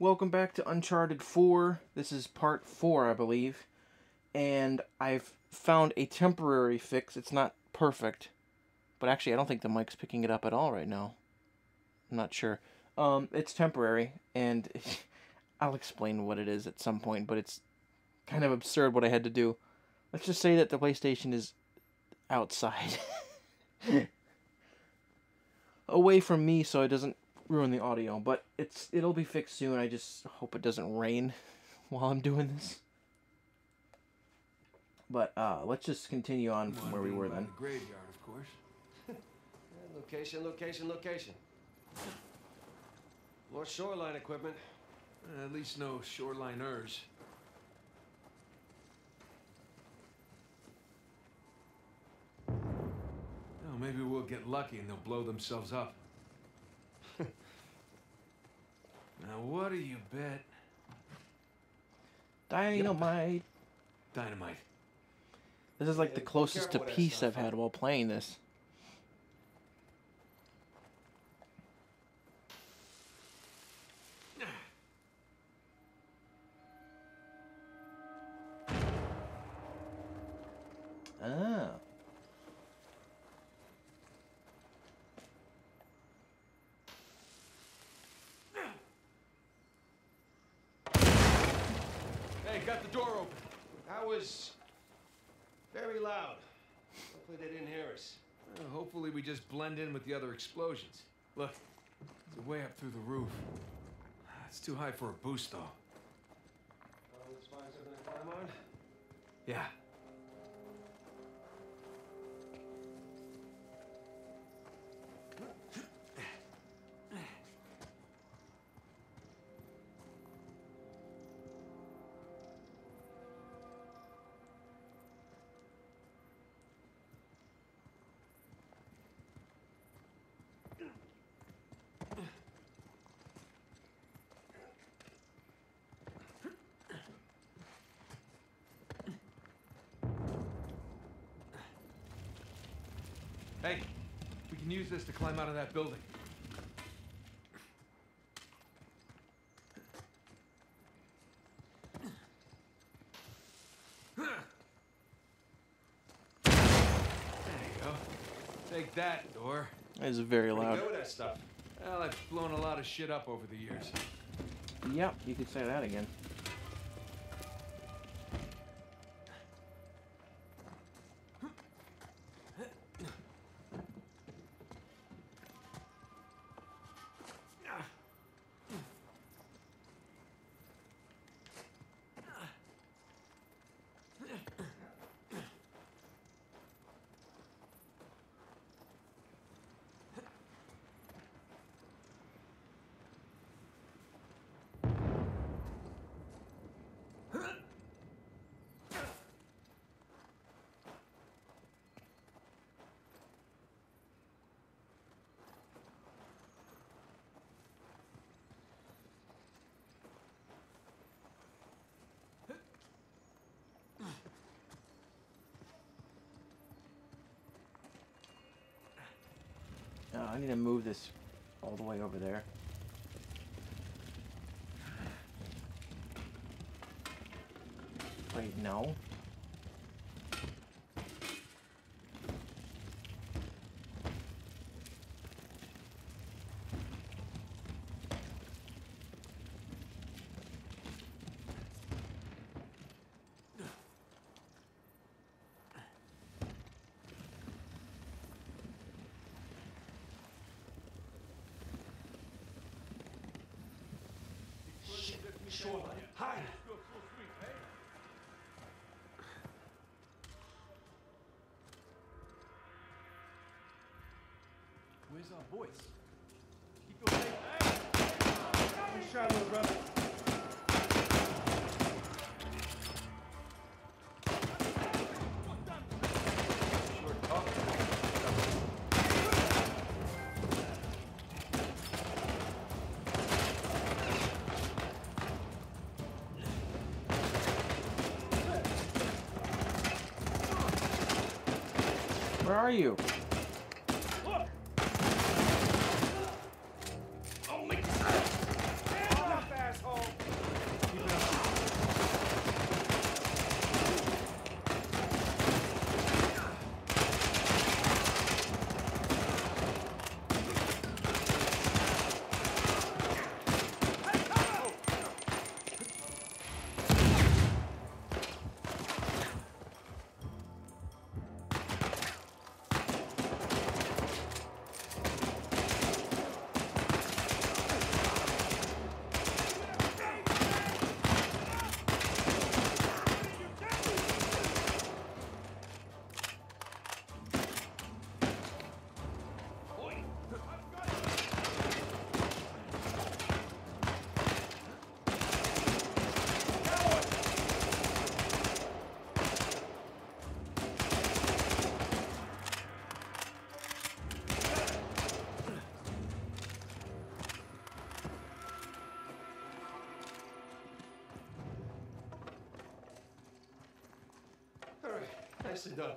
Welcome back to Uncharted 4. This is part 4, I believe. And I've found a temporary fix. It's not perfect. But actually, I don't think the mic's picking it up at all right now. I'm not sure. Um, it's temporary, and I'll explain what it is at some point, but it's kind of absurd what I had to do. Let's just say that the PlayStation is outside. Away from me so it doesn't ruin the audio, but it's it'll be fixed soon. I just hope it doesn't rain while I'm doing this. But uh, let's just continue on from where we were then. The graveyard, of course. Location, location, location. More shoreline equipment. Uh, at least no shoreliners. Oh, maybe we'll get lucky and they'll blow themselves up. Now, what do you bet? Dynamite. Dynamite. This is like the closest to careful with that peace I've had while playing this. Ah. Got the door open. That was very loud. Hopefully they didn't hear us. Uh, hopefully we just blend in with the other explosions. Look, it's a way up through the roof. It's too high for a boost, though. Oh, let's find something to climb on. Yeah. Hey, we can use this to climb out of that building. There you go. Take that, door. It is very loud. good with that stuff. Well, I've blown a lot of shit up over the years. Yep, you could say that again. I need to move this all the way over there. Wait, no. Where's our boys? Keep your head. Good shot, little brother. Where are you? Nicely done.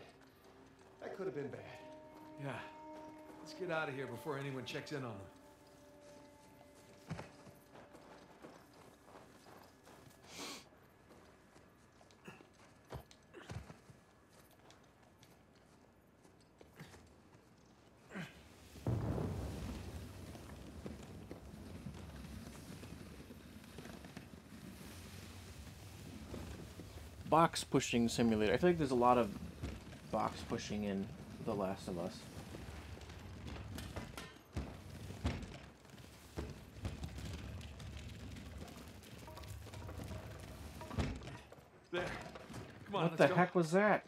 That could have been bad. Yeah. Let's get out of here before anyone checks in on them. Box pushing simulator. I feel like there's a lot of box pushing in The Last of Us. There. Come on, what the go. heck was that?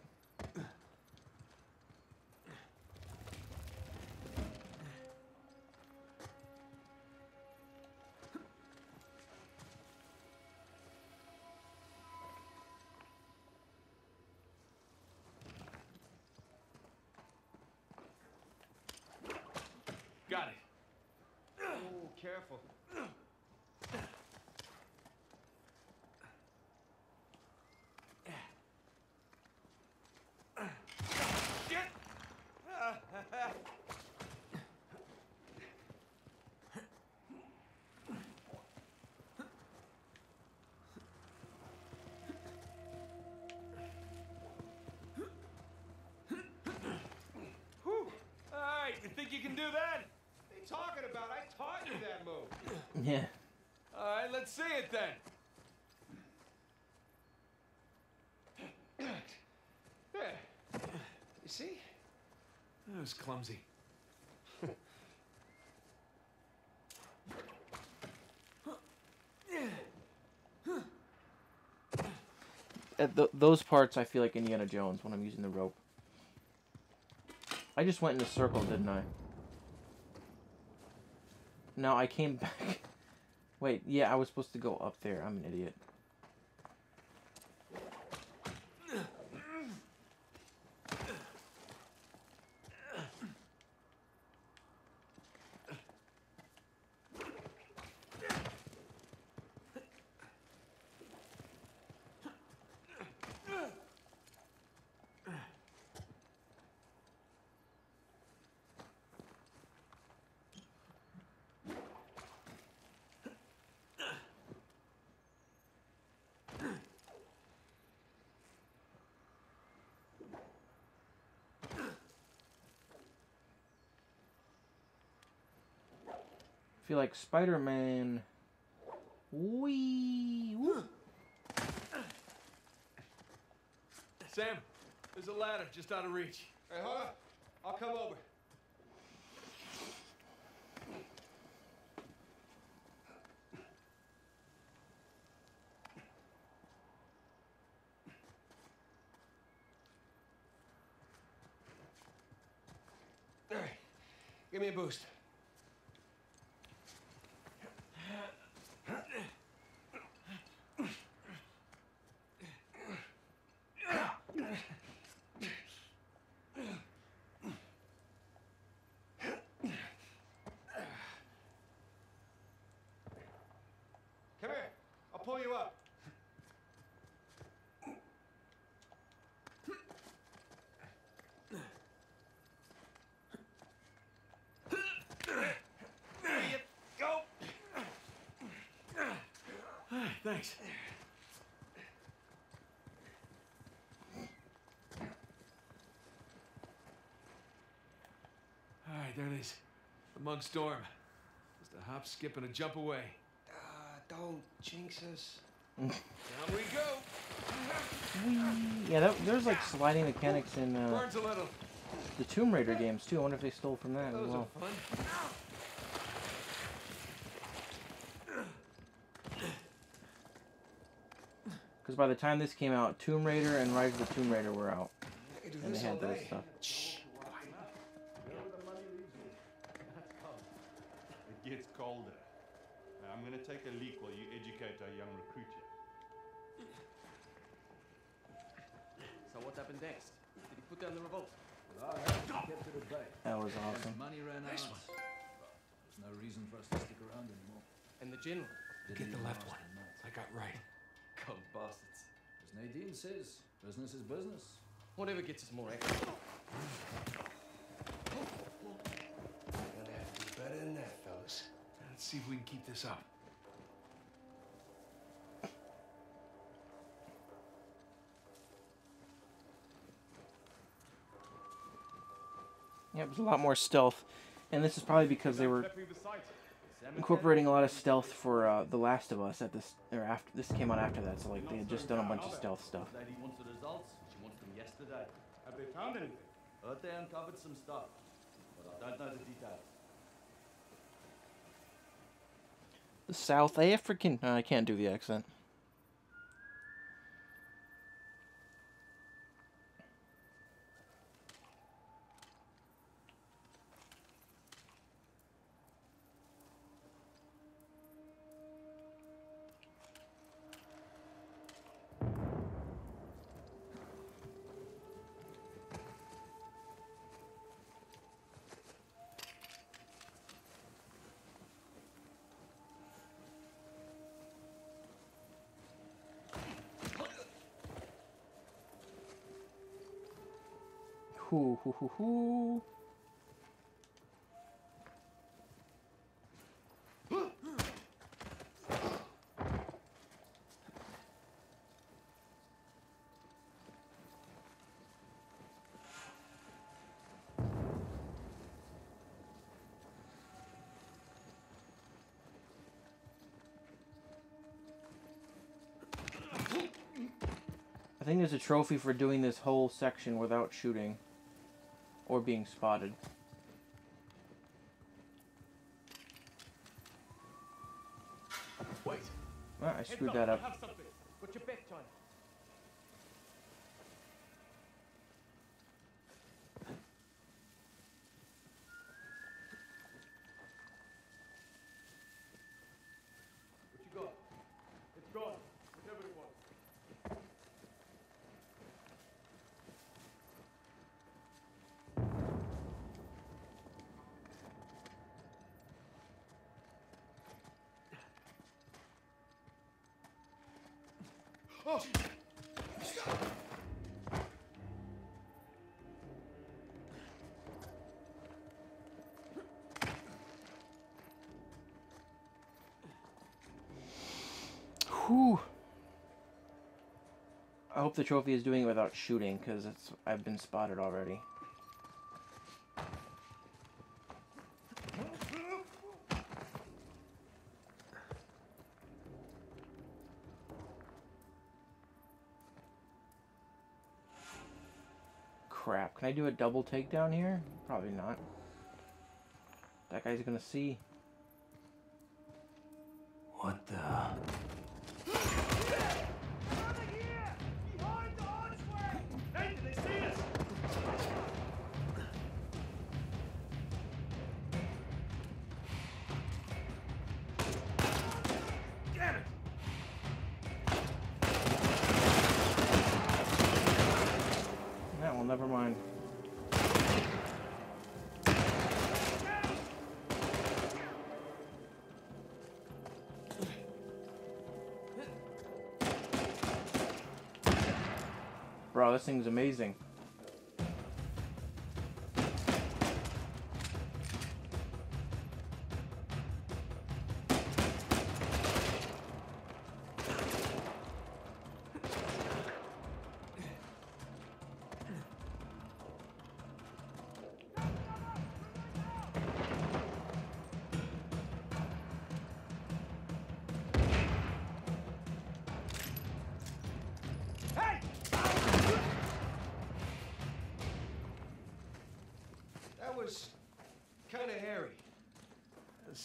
See it then. There. You see? That was clumsy. At th- those parts, I feel like Indiana Jones when I'm using the rope. I just went in a circle, didn't I? No, I came back. Wait, yeah, I was supposed to go up there. I'm an idiot. I feel like Spider-Man. Wee. Woo. Sam, there's a ladder just out of reach. Hey, hold on. I'll come over. All right. Give me a boost. You up. Go. Thanks. All right, there it is. The Monk's Dorm. Just a hop, skip, and a jump away. Don't jinx us. Down we go. Yeah, that, there's like sliding mechanics in uh, Burns a little. the Tomb Raider games too. I wonder if they stole from that as well. are. Because by the time this came out, Tomb Raider and Rise of the Tomb Raider were out, I could do and they had those day. stuff. It gets colder. Now, I'm going to take a leak while you educate our young recruit here. So what happened next? Did he put down the revolt? Well, I he kept it at bay. That was awesome. Money ran out. There's no reason for us to stick around anymore. And the general? Get Didn't the left one. I got right. Cold bastards. As Nadine says, business is business. Whatever gets us more action. Gonna have to do better than that, fellas. Let's see if we can keep this up. Yeah, it was a lot more stealth, and this is probably because they were incorporating a lot of stealth for uh, The Last of Us at this or after this came out after that, so like they had just done a bunch of stealth stuff. The they uncovered some stuff, the South African. no, I can't do the accent. Hoo hoo. I think there's a trophy for doing this whole section without shooting or being spotted. Wait. Ah, I screwed that up. Got your back, Johnny. What you got? It's gone. Whatever it was. I hope the trophy is doing it without shooting, because I've been spotted already. Can I do a double takedown here? Probably not. That guy's gonna see. What the? Bro, this thing's amazing.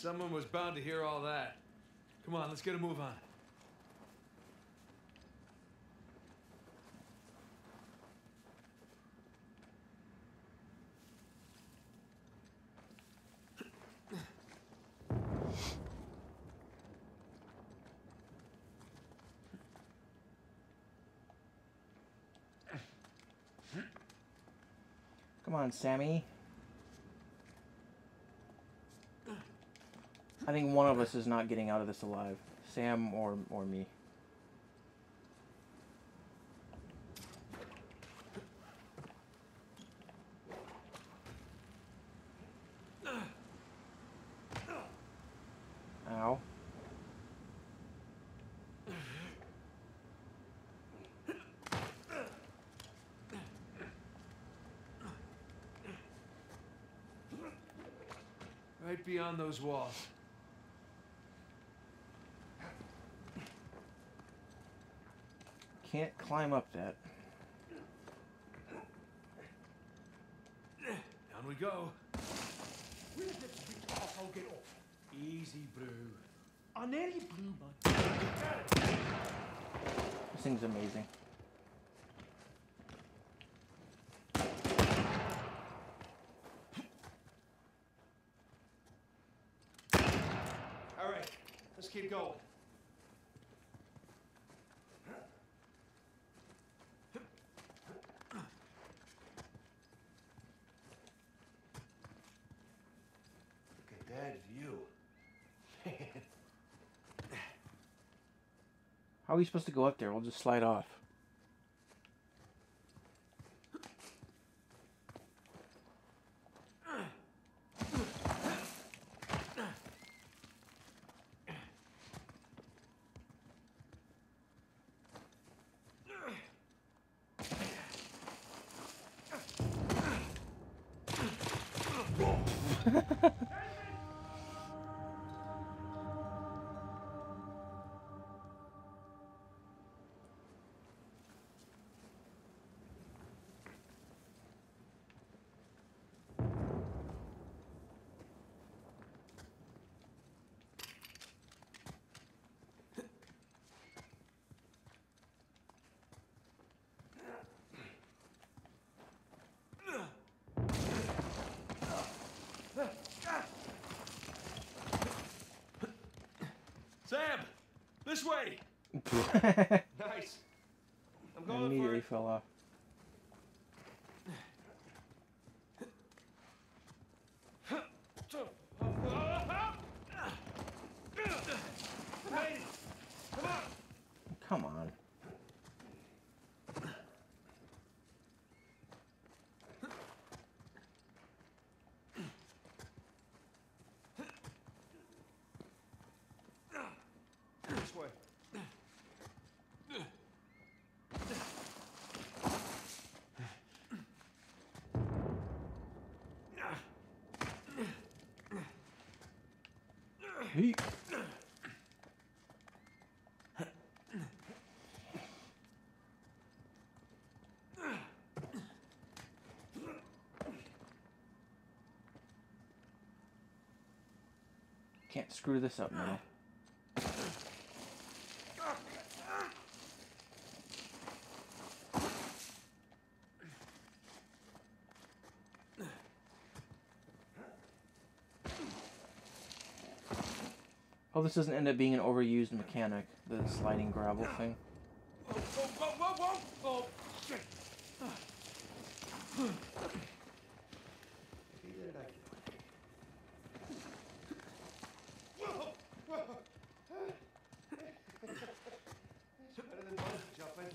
Someone was bound to hear all that. Come on, let's get a move on. Come on, Sammy. I think one of us is not getting out of this alive. Sam or, or me. Ow. Right beyond those walls. Climb up that. Down we go. Easy, brew. I nearly blew my. This thing's amazing. All right, let's keep going. Look at that view. How are we supposed to go up there? We'll just slide off. Yeah. Can't screw this up now. Oh, this doesn't end up being an overused mechanic, the sliding gravel thing. Whoa, whoa, whoa, whoa! Oh, shit! He did it, I can do it. Whoa, whoa. It's better than bungee jumping.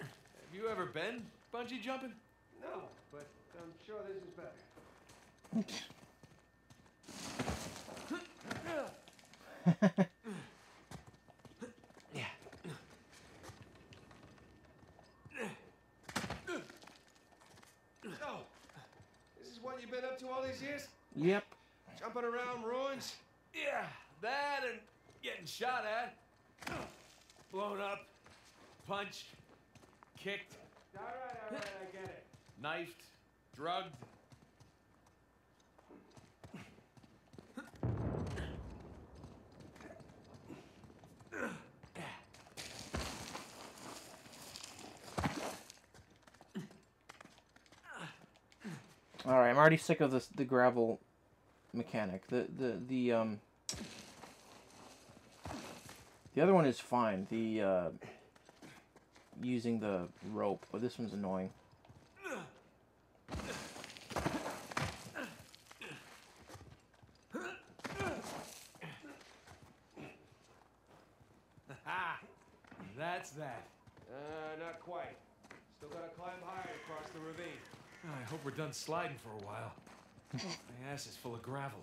Have you ever been bungee jumping? No, but I'm sure this is better. So, this is what you've been up to all these years? Yep. Jumping around ruins? Yeah, that and getting shot at, blown up, punched, kicked, All right, all right, I get it. knifed, drugged. All right, I'm already sick of this the gravel mechanic. The the the um the other one is fine. The uh using the rope, but this one's annoying. Ha! That's that. Uh, not quite. Still gotta climb higher across the ravine. I hope we're done sliding for a while. My ass is full of gravel.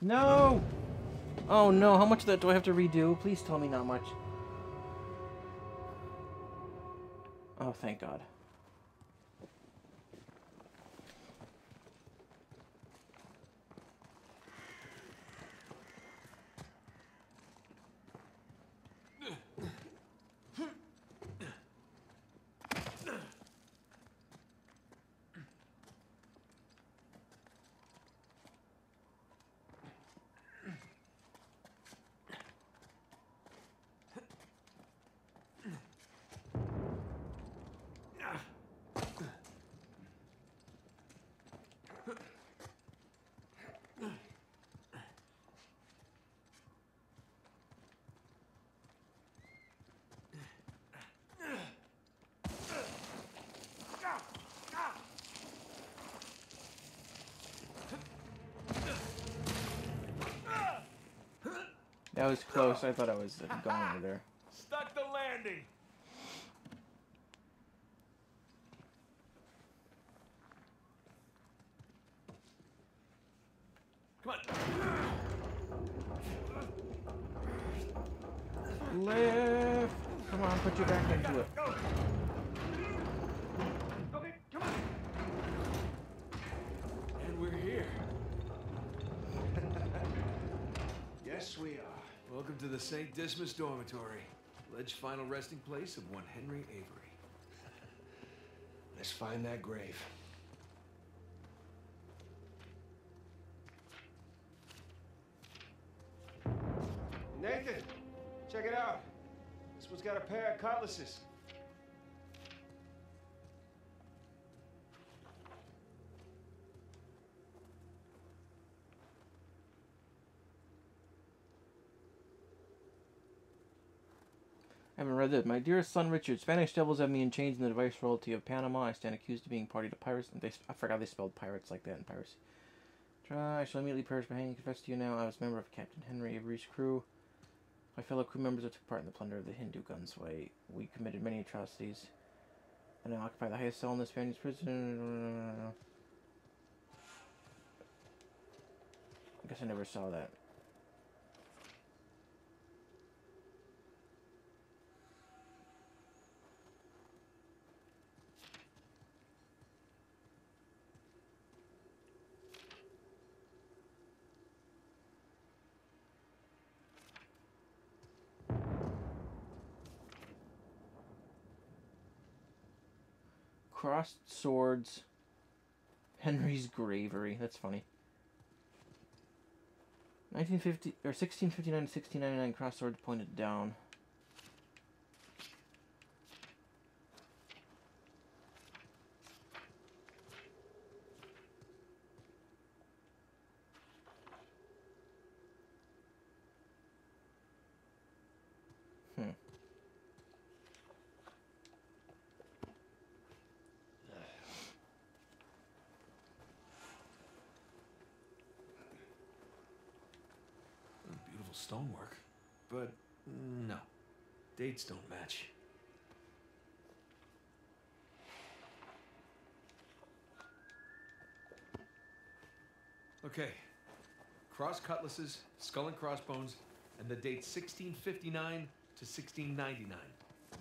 No. Oh no, how much of that do I have to redo? Please tell me not much. Oh, thank God. That was close. I thought I was going over there. Stuck the landing. Come on. Left. Come on, put your back into it. Okay, come on. And we're here. Yes, we are. Welcome to the St. Dismas Dormitory. Alleged final resting place of one Henry Avery. Let's find that grave. Nathan, check it out. This one's got a pair of cutlasses. I haven't read that. My dearest son Richard, Spanish devils have me in chains in the vice royalty of Panama. I stand accused of being party to pirates. They, I forgot they spelled pirates like that in piracy. I shall immediately perish by hanging. Confess to you now, I was a member of Captain Henry Avery's crew. My fellow crew members took part in the plunder of the Hindu gunsway. We committed many atrocities. And I occupy the highest cell in the Spanish prison. I guess I never saw that. Crossed swords. Henry's gravery. That's funny. 1950 or 1659 to 1699 crossed swords pointed down. Hmm. Beautiful stonework. But no. Dates don't match. Okay. Cross cutlasses, skull and crossbones, and the date 1659 to 1699.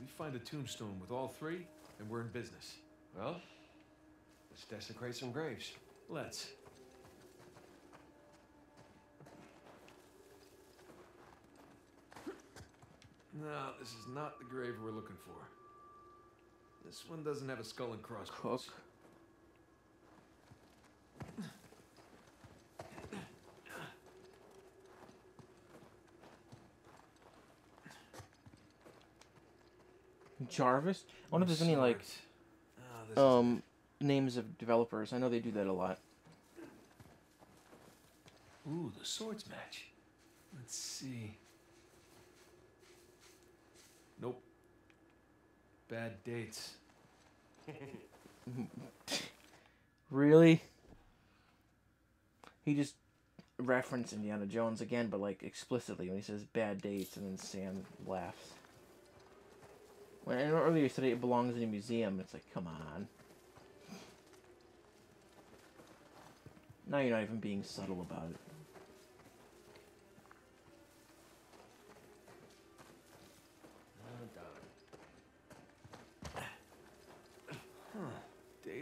We find a tombstone with all three, and we're in business. Well, let's desecrate some graves. Let's. No, this is not the grave we're looking for. This one doesn't have a skull and crossbones. Cook. Jarvis? I wonder if there's any like is um names of developers. I know they do that a lot. Ooh, the swords match. Let's see. Nope. Bad dates. Really? He just referenced Indiana Jones again, but like explicitly when he says bad dates, and then Sam laughs. When I know earlier said it belongs in a museum, it's like, come on. Now you're not even being subtle about it.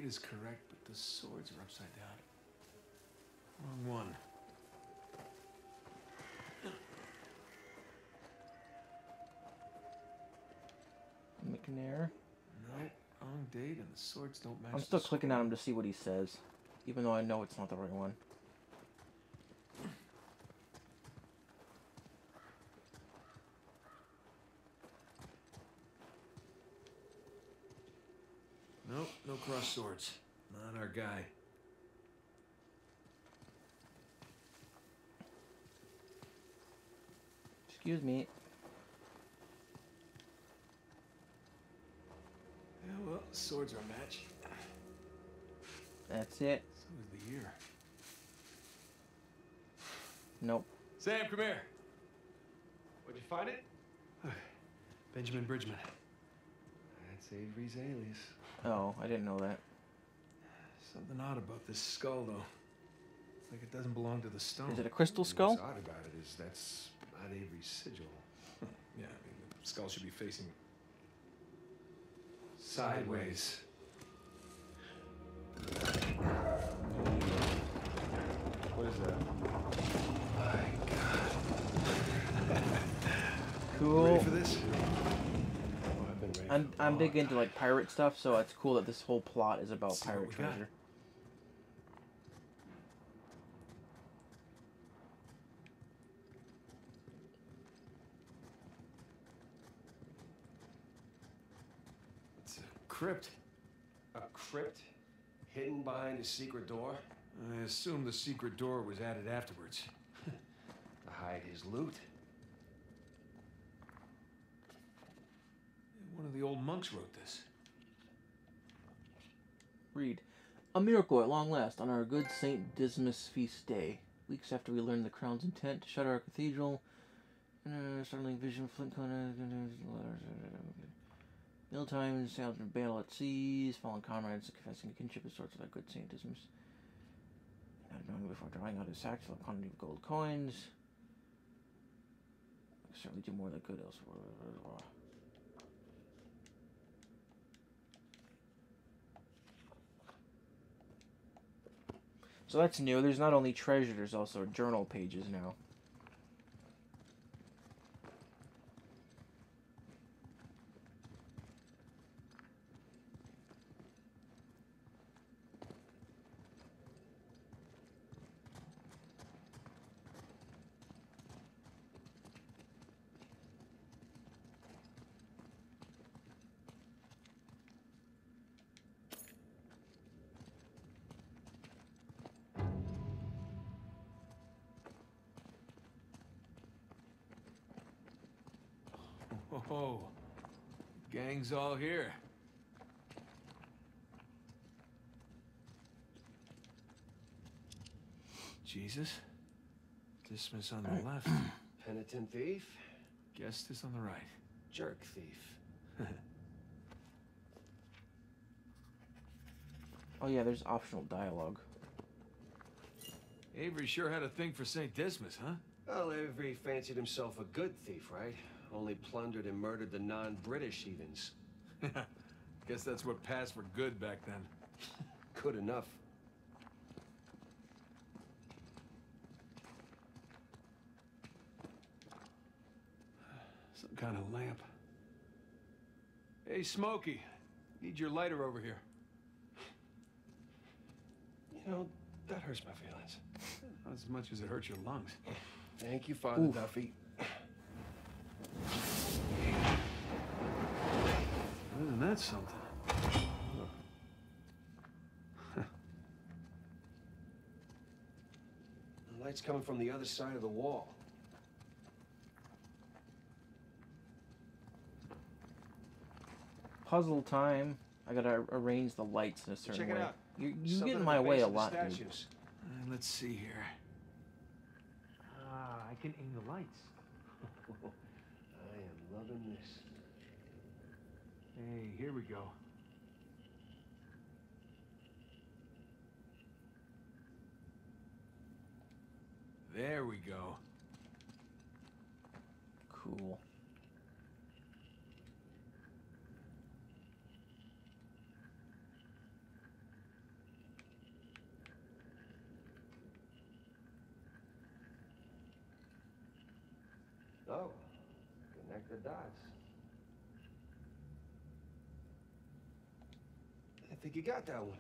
is correct, but the swords are upside down. Wrong one. McNair. No, wrong date, and the swords don't match. I'm still clicking scroll. on him to see what he says, even though I know it's not the right one. Nope, no cross swords. Not our guy. Excuse me. Yeah, well, swords are a match. That's it. So is the year. Nope. Sam, come here. Where'd you find it? Benjamin Bridgman. That's Avery's alias. Oh, I didn't know that. Something odd about this skull, though. It's Like it doesn't belong to the stone. Is it a crystal skull? What's odd about it is that's not Avery's sigil. Yeah, I mean, the skull should be facing Sideways. What is that? Cool. Ready for this? Oh, I've been ready I'm for a I'm long big into like pirate stuff, so it's cool that this whole plot is about Let's pirate treasure. got. Crypt. A crypt hidden behind a secret door I assume the secret door was added afterwards. to hide his loot. One of the old monks wrote this. Read. A miracle at long last on our good Saint Dismas feast day. Weeks after we learned the crown's intent to shut our cathedral, and a startling vision, of flint uh, uh, meal times, in battle at seas, fallen comrades confessing kinship of sorts of good Saint Dismas. Not knowing before drawing out his sacks full of quantity of gold coins. I certainly do more than good elsewhere. So that's new. There's not only treasure, there's also journal pages now. Oh, gang's all here. Jesus. Dismas on the left. Penitent thief, Gestas on the right. jerk thief. Oh yeah, there's optional dialogue. Avery sure had a thing for St. Dismas, huh? Well, Avery fancied himself a good thief, right? Only plundered and murdered the non-British heathens. Guess that's what passed for good back then. Good enough. Some kind of lamp. Hey, Smokey. Need your lighter over here. You know, that hurts my feelings. Not as much as it hurts your lungs. Thank you, Father Duffy. Isn't something? The light's coming from the other side of the wall. Puzzle time. I gotta arrange the lights in a certain Check it way. out. You, you Something get in my way a of the lot, dude. Uh, let's see here. Ah, I can aim the lights. I am loving this here we go. There we go. Cool. Oh, connect the dots. Think you got that one.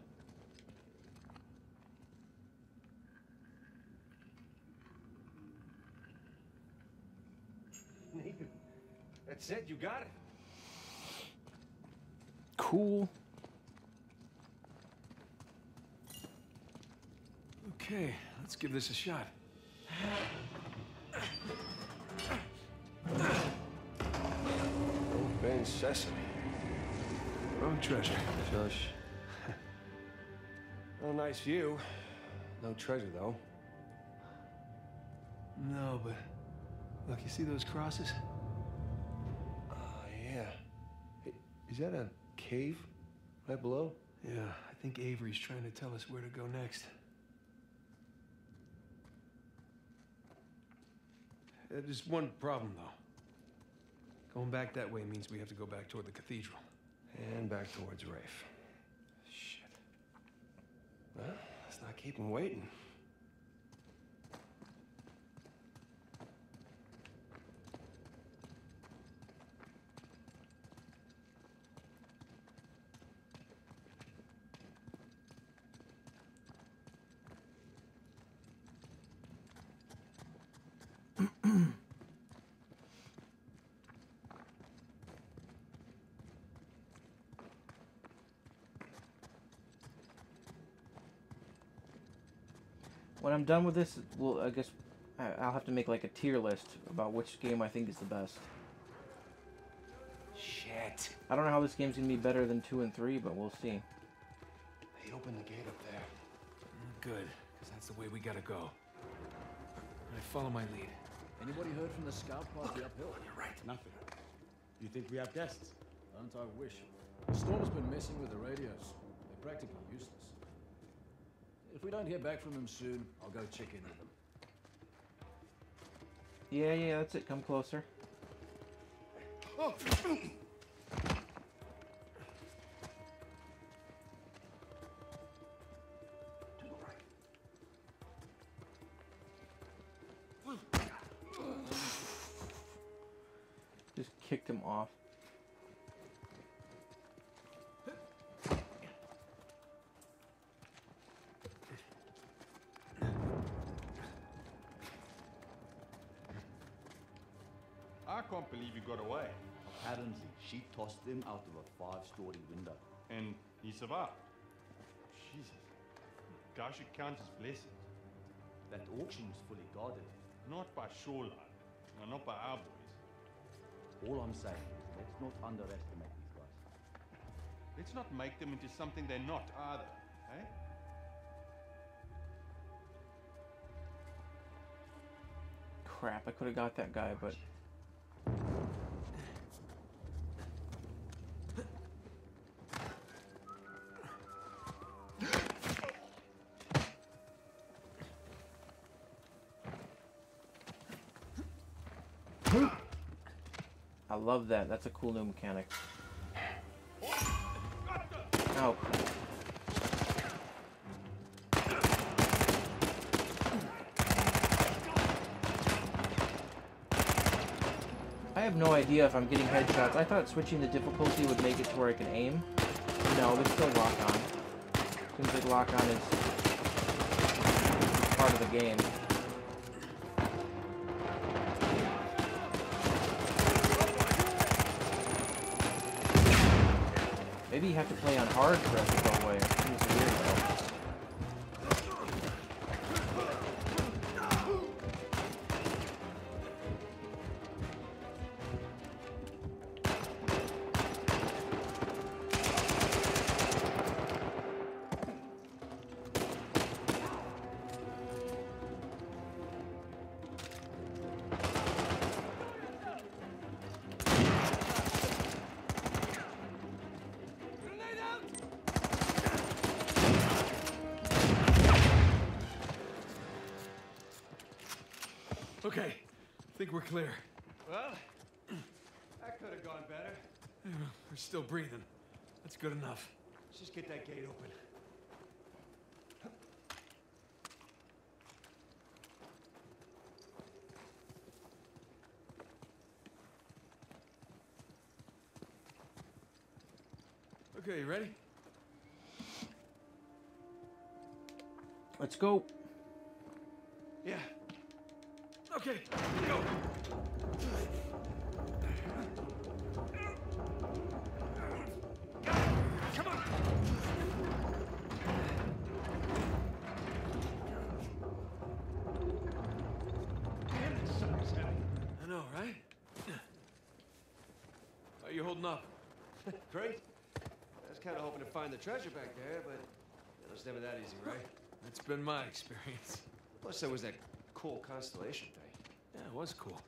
Nathan, that's it. You got it. Cool. Okay, let's give this a shot. Open sesame. Wrong treasure. Shush. Well, nice view. No treasure, though. No, but look, you see those crosses? Oh, yeah. Hey, Is that a cave right below? Yeah, I think Avery's trying to tell us where to go next. Uh, There's one problem, though. Going back that way means we have to go back toward the cathedral. And back towards Rafe. Well, let's not keep him waiting. When I'm done with this, well, I guess I- I'll have to make like a tier list about which game I think is the best. Shit. I don't know how this game's gonna be better than two and three, but we'll see. They opened the gate up there. Good, because that's the way we gotta go. I follow my lead. Anybody heard from the scout party uphill? You're right. Nothing. You think we have guests? Don't I wish? The storm's been messing with the radios. They're practically useless. If we don't hear back from them soon, I'll go check in with them. Yeah, yeah, that's it. Come closer. Just kicked him off. Can't believe you got away. Apparently, she tossed him out of a five-story window. And he survived. Jesus. Guy should count his blessings. That auction was fully guarded. Not by Shoreline. No, not by our boys. All I'm saying is, let's not underestimate these guys. Let's not make them into something they're not either. Eh? Crap, I could have got that guy, but I love that. That's a cool new mechanic. Oh. I have no idea if I'm getting headshots. I thought switching the difficulty would make it to where I can aim. No, there's still lock on. Seems like lock on is part of the game. Maybe you have to play on hard for it to go away. It seems weird good enough. Let's just get that gate open. Okay, you ready? Let's go. Yeah. Okay, go. Great. I was kind of hoping to find the treasure back there, but know, it's never that easy, right? That's been my experience. Plus, there was that cool constellation thing. Yeah, it was cool.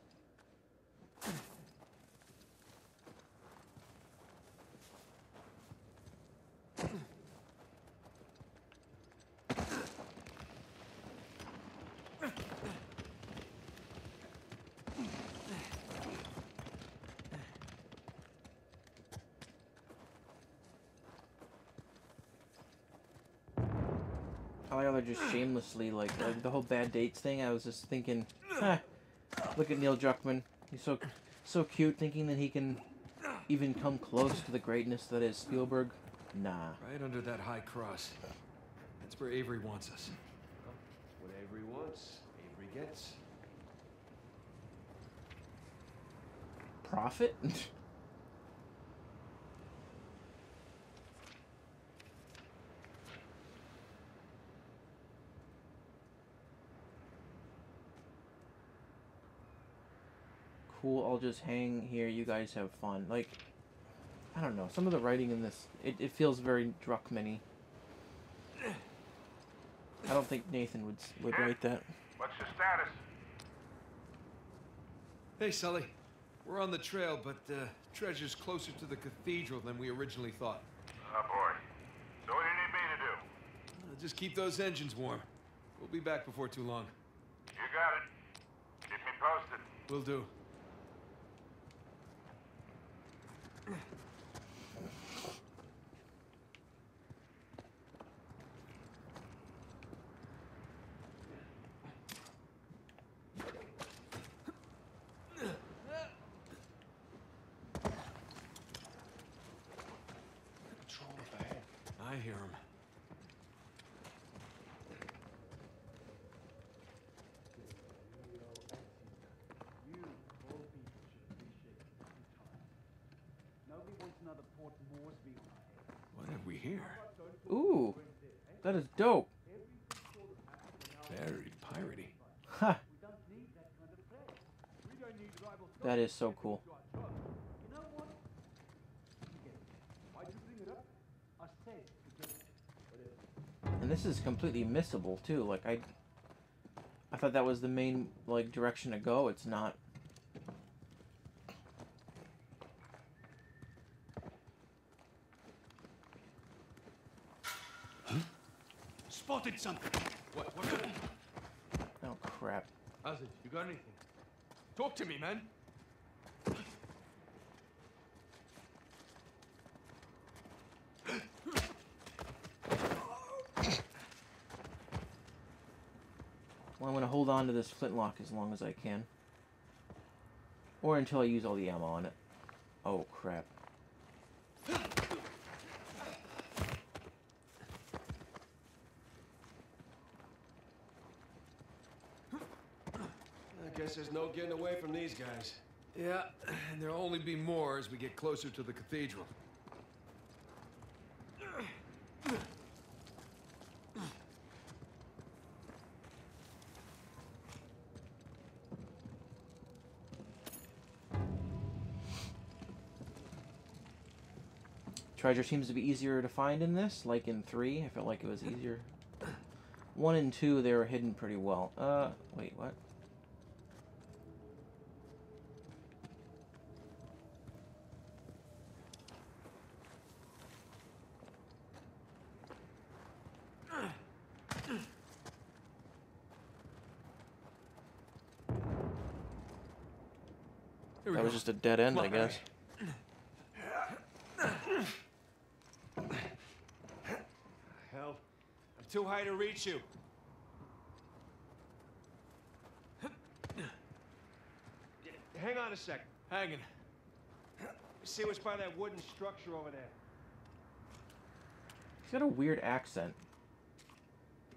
I like how they're just shamelessly like, like the whole bad dates thing. I was just thinking, huh, look at Neil Druckmann. He's so so cute, thinking that he can even come close to the greatness that is Spielberg. Nah. Right under that high cross. That's where Avery wants us. What Avery wants, Avery gets. Profit? cool, I'll just hang here, you guys have fun. Like, I don't know, some of the writing in this, it, it feels very Druckmann-y. I don't think Nathan would s- would write that. What's your status? Hey, Sully. We're on the trail, but uh, treasure's closer to the cathedral than we originally thought. Oh boy. So what do you need me to do? Uh, just keep those engines warm. We'll be back before too long. You got it. Keep me posted. Will do. Ugh. Here? Ooh, that is dope. Very piratey. Ha, need that is so cool. And this is completely missable too. Like I, I thought that was the main like direction to go. It's not. Spotted something. What? What? Oh crap. How's it? You got anything? Talk to me, man. Well, I'm gonna hold on to this flintlock as long as I can. Or until I use all the ammo on it. Oh crap. There's no getting away from these guys. Yeah, and there'll only be more as we get closer to the cathedral. Treasure seems to be easier to find in this, like in three. I felt like it was easier. One and two, they were hidden pretty well. Uh, wait, what? Just a dead end, I guess. Hell, I'm too high to reach you. Hang on a second. Hanging. See what's by that wooden structure over there. He's got a weird accent.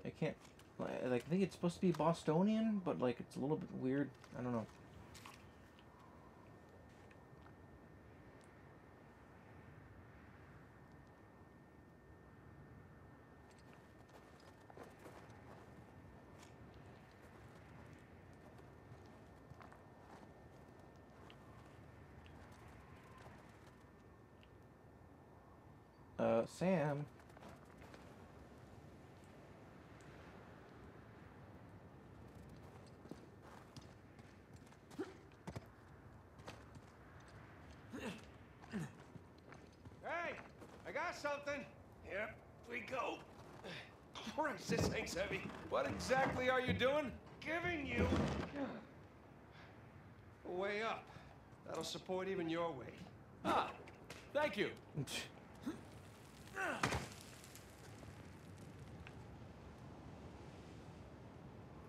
I can't. Like, I think it's supposed to be Bostonian, but like it's a little bit weird. I don't know. Uh, Sam. Hey, I got something. Here we go. Christ, this thing's heavy. What exactly are you doing? Giving you a way up. That'll support even your weight. Ah, thank you.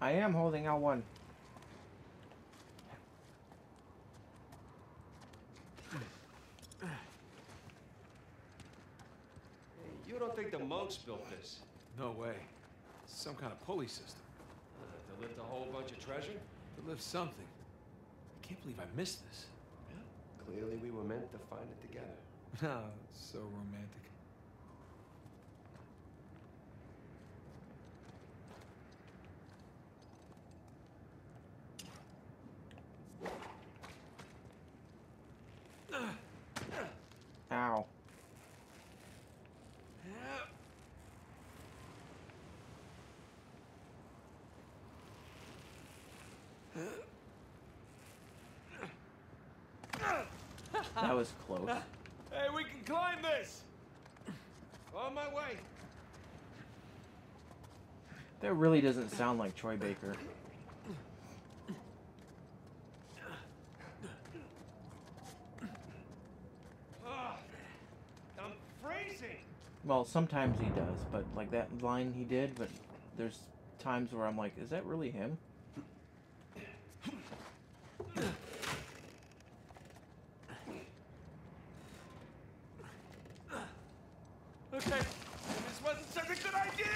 I am holding out one. Hey, you don't think the monks built this? No way. Some kind of pulley system. Uh, to lift a whole bunch of treasure? To lift something. I can't believe I missed this. Yeah. Clearly, we were meant to find it together. No, so romantic. Ow. That was close. Hey, we can climb this! On my way. That really doesn't sound like Troy Baker. Ah, I'm freezing. Well, sometimes he does, but like that line he did, but there's times where I'm like, is that really him? Okay, this wasn't such a good idea!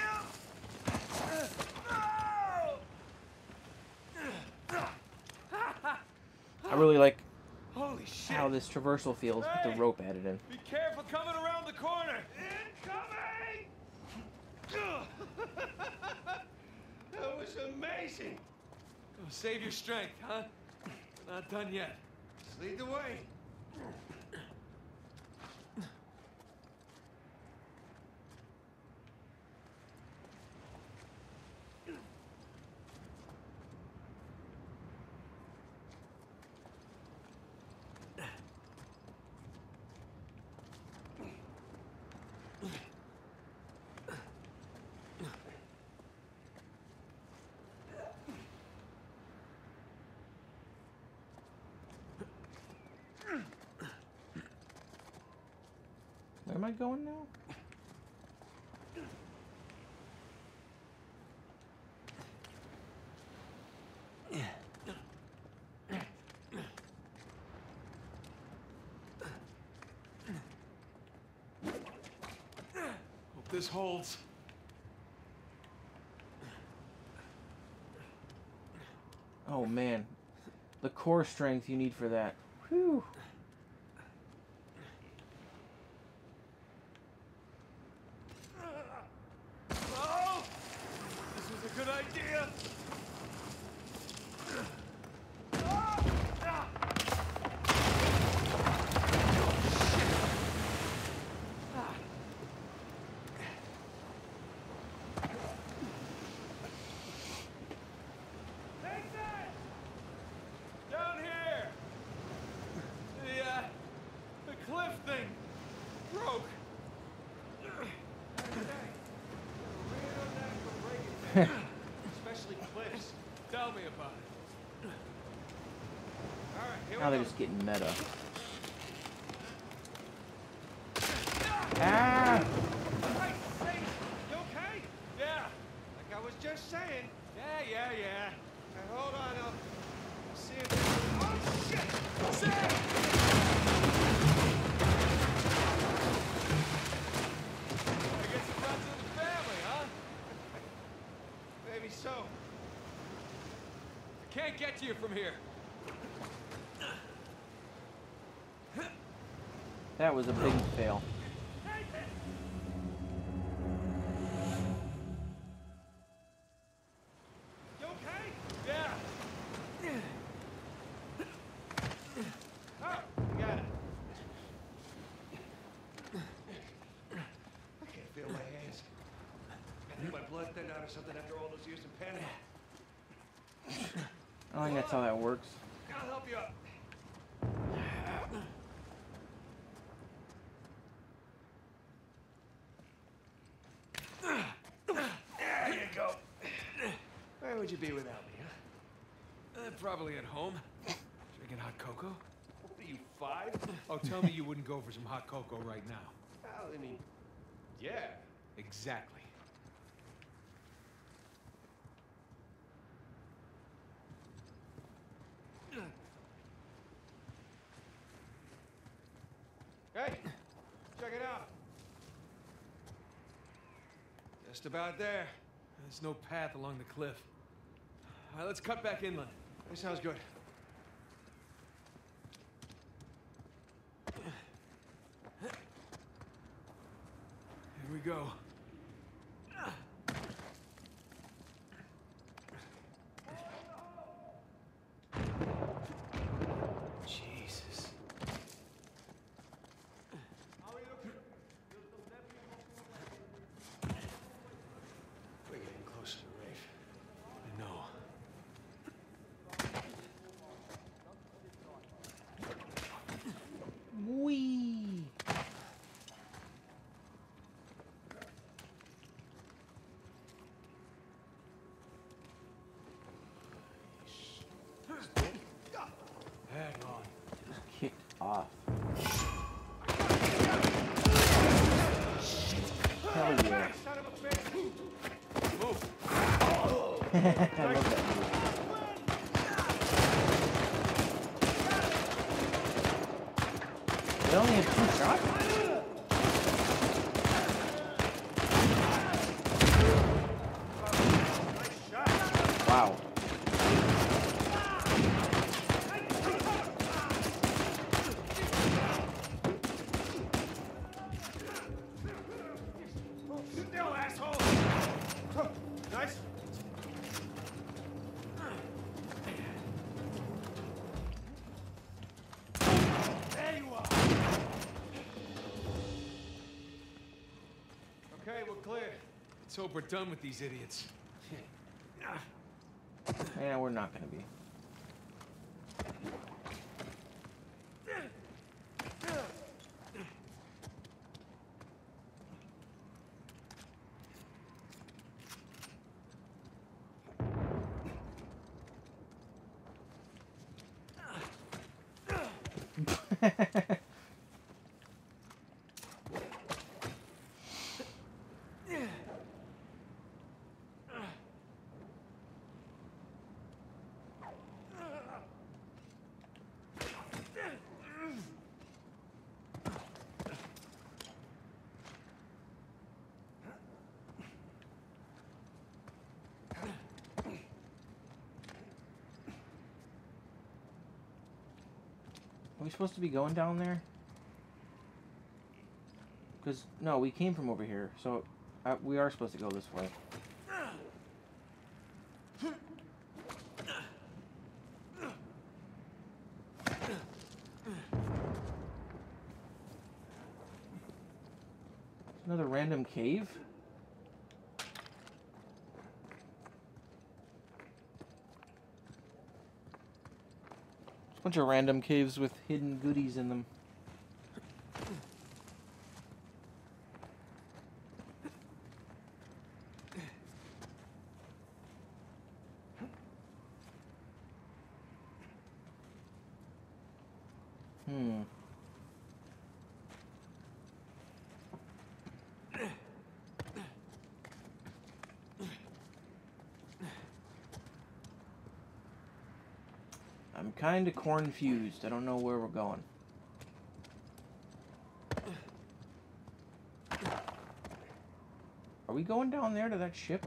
I really like Holy shit! how this traversal feels with the rope added in. Be careful coming around the corner! Incoming! that was amazing. Oh, save your strength, huh? Not done yet. Just lead the way. Am I going now? Hope this holds. Oh man, the core strength you need for that. Whew. Oh! This was Now they're just getting meta. Ah! Hey, hey, you okay? Yeah, like I was just saying. Yeah, yeah, yeah. Okay, hold on, I'll see if... Oh, shit! Sam! Can't get to you from here. Was a big fail. You okay? Yeah. Oh, you got it. I can't feel my hands. I think my blood thinned out or something after all those years in Panama. I don't think that's how that works. I'll help you up. There you go. Where would you be without me, huh? Uh, probably at home. Drinking hot cocoa. What are you, five? Oh, tell me you wouldn't go for some hot cocoa right now. Well, I mean, yeah. Exactly. Hey, check it out. Just about there. There's no path along the cliff. All right, let's cut back inland. That sounds good. Here we go. Jesus. We're getting closer to Rafe. I know. Wee. Hang on. Kicked off. Hell yeah. I love that move. They only had two shots? Let's hope we're done with these idiots. Yeah, we're not gonna be. Are we supposed to be going down there? Because, no, we came from over here, so uh, we are supposed to go this way. Another random cave? Bunch of random caves with hidden goodies in them. Hmm. I'm kind of confused. I don't know where we're going. Are we going down there to that ship?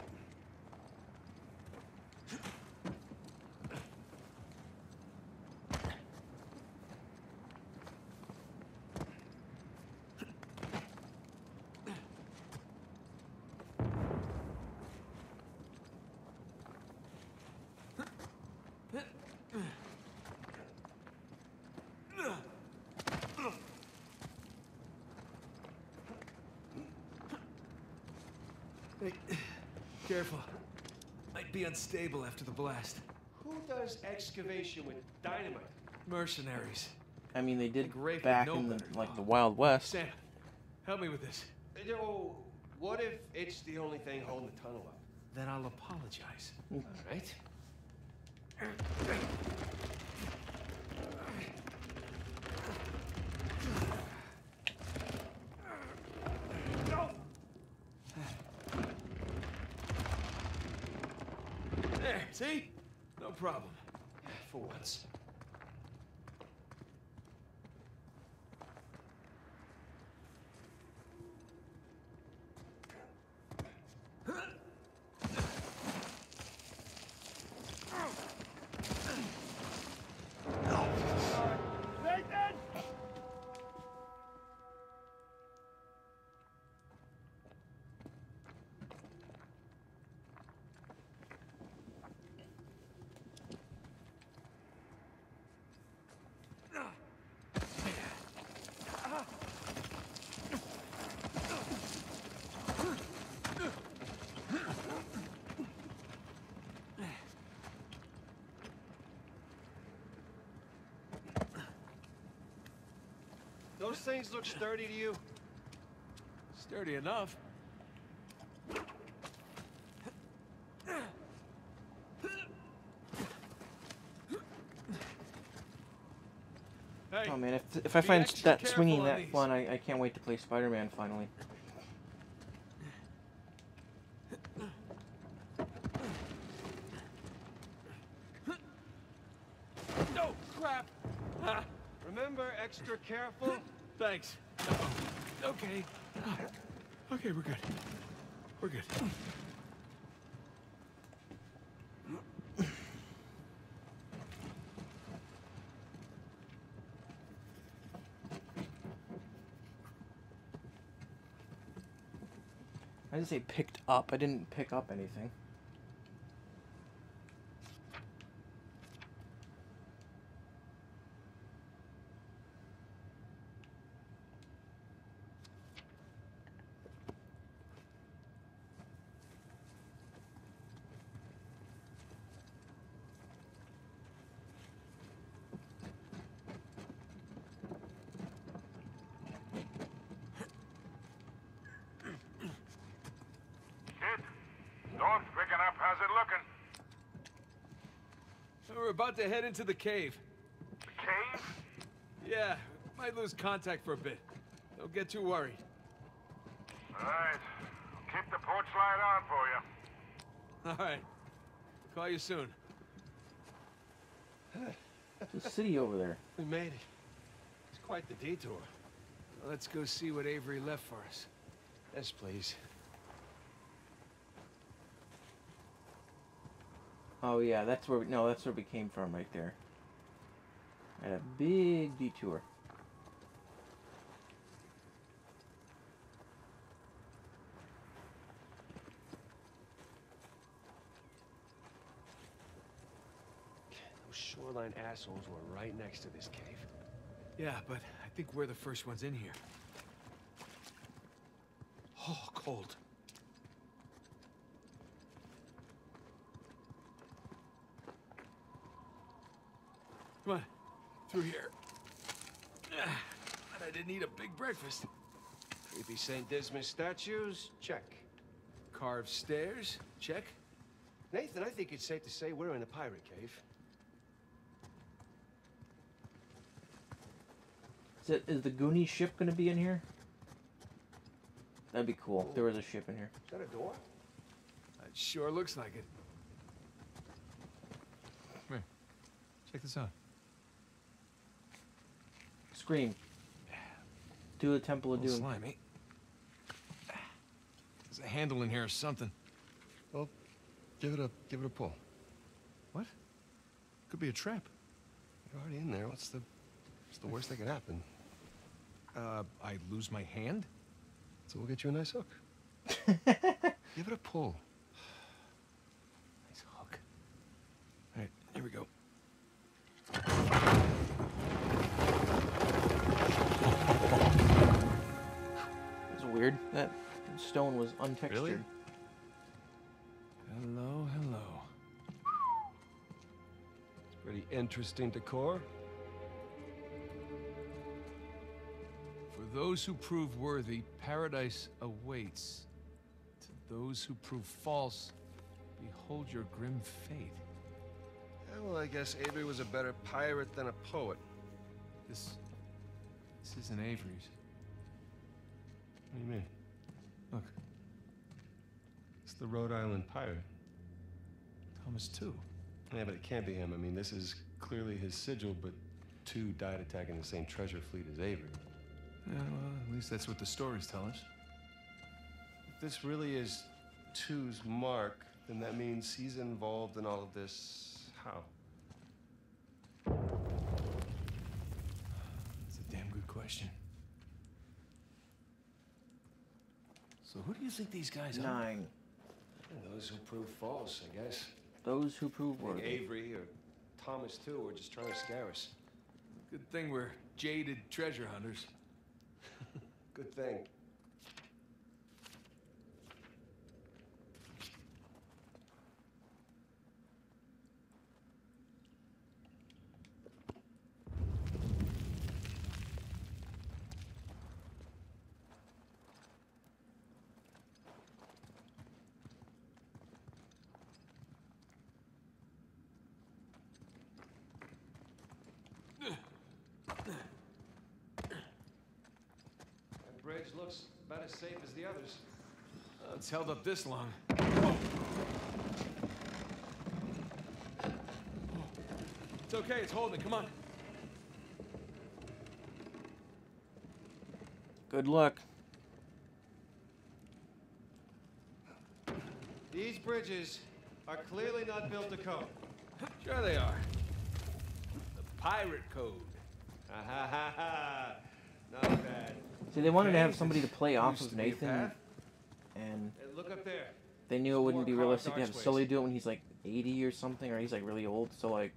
Hey, careful. Might be unstable after the blast. Who does excavation with dynamite? Mercenaries. I mean, they did Rafe would back know in the, like the Wild West. Sam, help me with this. Oh, what if it's the only thing holding the tunnel up? Then I'll apologize. Hmm. All right. There, see? No problem. For once. Those things look sturdy to you? Sturdy enough. Hey, Oh man, if if I find that swinging on that these. fun, I, I can't wait to play Spider-Man finally. no crap. Remember, extra careful? Thanks. Okay. Uh, okay, we're good. We're good. I didn't say picked up. I didn't pick up anything. Kid, storm's picking up. How's it looking? We're about to head into the cave. The cave? Yeah, might lose contact for a bit. Don't get too worried. All right. Keep the porch light on for you. All right. Call you soon. the city over there. We made it. It's quite the detour. Let's go see what Avery left for us. Yes, please. Oh yeah, that's where we, no, that's where we came from right there. Had a big detour. Those shoreline assholes were right next to this cave. Yeah, but I think we're the first ones in here. Oh, cold. Come on, through here. Ah, But I didn't eat a big breakfast. Creepy St. Dismas statues? Check. Carved stairs? Check. Nathan, I think it's safe to say we're in a pirate cave. Is it is the Goonie ship gonna be in here? That'd be cool. If there was a ship in here. Is that a door? It sure looks like it. Come here. Check this out. Scream. Do the Temple of little Doom. slimy. There's a handle in here or something. Well, give it a give it a pull. What? Could be a trap. You're already in there. What's the what's the worst that could happen? Uh, I lose my hand? So we'll get you a nice hook. give it a pull. Was untextured. Really? Hello, hello. It's pretty interesting decor. For those who prove worthy, paradise awaits. To those who prove false, behold your grim fate. Yeah, well, I guess Avery was a better pirate than a poet. This. This isn't Avery's. What do you mean? Look, It's the Rhode Island pirate. Thomas Tew. Yeah, but it can't be him. I mean, this is clearly his sigil, but Tew died attacking the same treasure fleet as Avery. Yeah, well, at least that's what the stories tell us. If this really is Tew's mark, then that means he's involved in all of this. How? It's a damn good question. So who do you think these guys are? Nine. Those who prove false, I guess. Those who prove Like worthy. Avery or Thomas Tew, were just trying to scare us. Good thing we're jaded treasure hunters. Good thing. That bridge looks about as safe as the others. Uh, it's held up this long. It's okay, it's holding. Come on. Good luck. These bridges are clearly not built to code. Sure they are. The pirate code. Ha ha ha ha! Not bad. See, they wanted to have somebody to play off used of to be a Nathan, and Hey, look up there. they knew it wouldn't be realistic to have Sully do it when he's like 80 or something, or he's like really old. So like,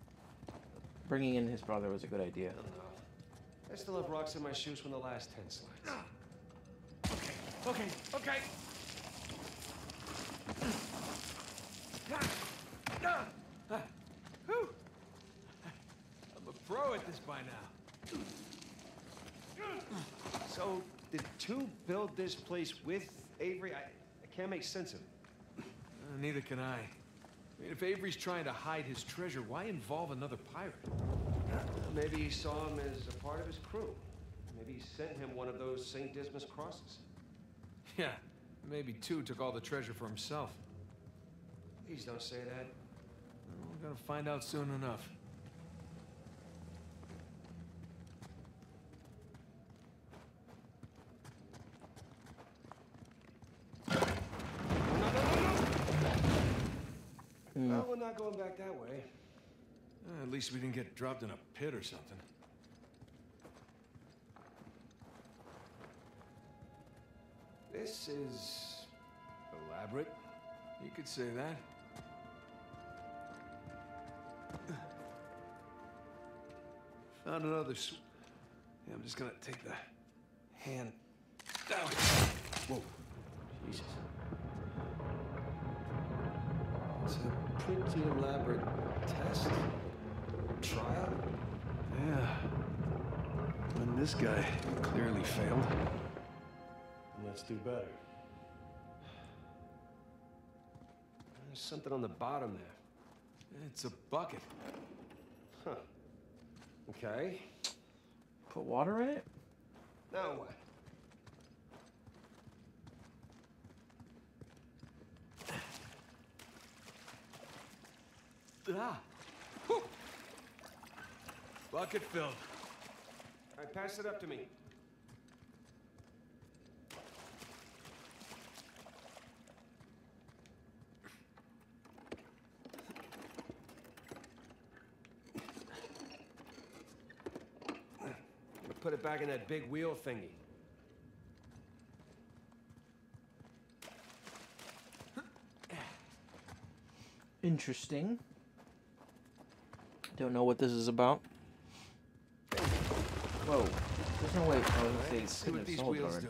bringing in his brother was a good idea. I don't know. I still have rocks in my shoes from the last ten slides. Okay, okay. Whew. I'm a pro at this by now. So, did Tew build this place with Avery? I, I can't make sense of it. Uh, neither can I. I mean, if Avery's trying to hide his treasure, why involve another pirate? Maybe he saw him as a part of his crew. Maybe he sent him one of those St. Dismas crosses. Yeah, maybe Tew took all the treasure for himself. Please don't say that. We're gonna find out soon enough. Hmm. Well, we're not going back that way. Uh, at least we didn't get dropped in a pit or something. This is elaborate. You could say that. Found another sw- Yeah, I'm just gonna take the hand down. Whoa. Jesus. It's a pretty elaborate test. Trial? Yeah. And this guy clearly failed. Let's do better. There's something on the bottom there. It's a bucket. Huh. Okay. Put water in it. Now Ah. Whew. Bucket filled. All right, pass it up to me. Put it back in that big wheel thingy. Interesting. Don't know what this is about. Whoa. There's no way. I was gonna say Let's see couldn't what have sold already.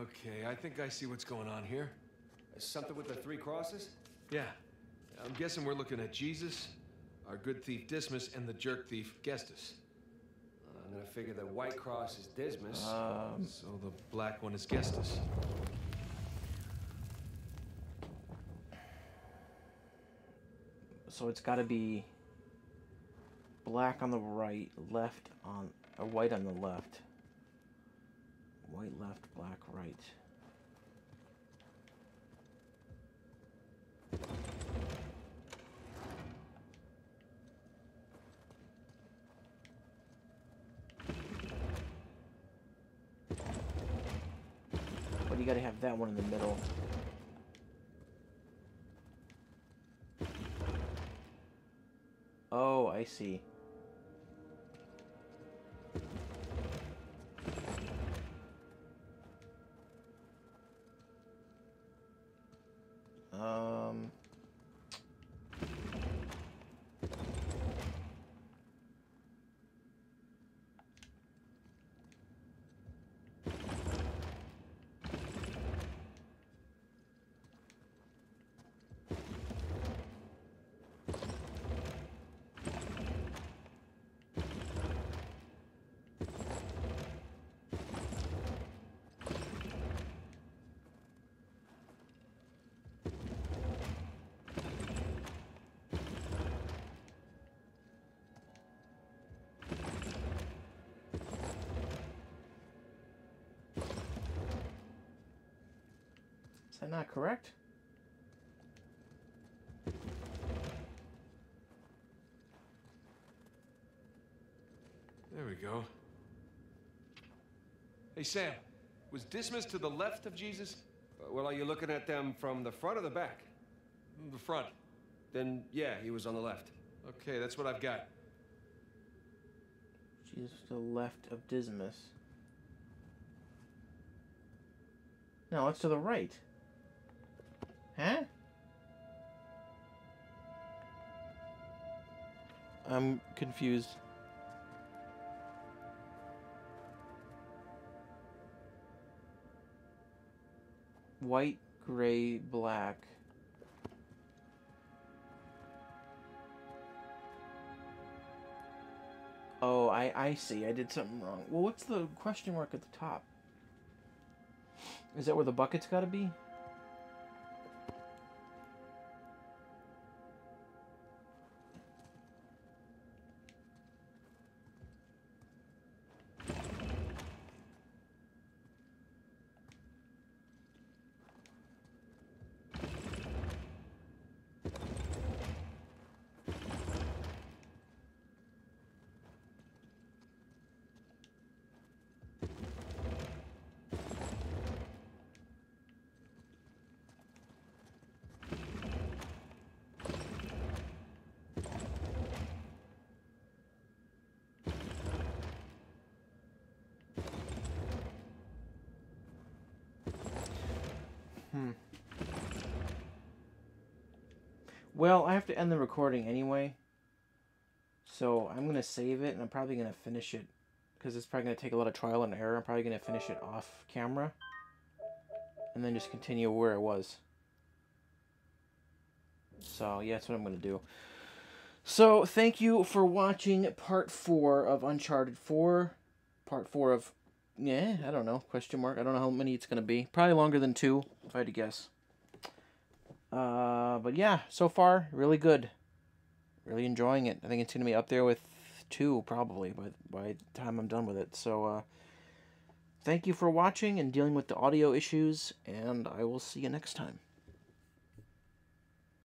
Okay, I think I see what's going on here. Something with the three crosses? Yeah. I'm guessing we're looking at Jesus, our good thief Dismas, and the jerk thief Gestas. I'm gonna figure the white cross is Dismas. Um, So the black one is Gestas. So it's got to be black on the right, left on, or white on the left. White left, black right. But you gotta have that one in the middle. Oh, I see. That not correct? There we go. Hey, Sam, was Dismas to the left of Jesus? Uh, Well, are you looking at them from the front or the back? The front. Then, yeah, he was on the left. Okay, that's what I've got. Jesus to the left of Dismas. No, it's to the right. Huh? I'm confused. White, gray, black. Oh, I, I see. I did something wrong. Well, what's the question mark at the top? Is that where the bucket's got to be? Well, I have to end the recording anyway. So I'm going to save it and I'm probably going to finish it because it's probably going to take a lot of trial and error. I'm probably going to finish it off camera and then just continue where it was. So, yeah, that's what I'm going to do. So, thank you for watching part 4 of Uncharted 4. Part 4 of, yeah, I don't know, question mark. I don't know how many it's going to be. Probably longer than 2, if I had to guess. Uh, but yeah, so far, really good. Really enjoying it. I think it's going to be up there with 2, probably, by, by the time I'm done with it. So, uh, thank you for watching and dealing with the audio issues, and I will see you next time.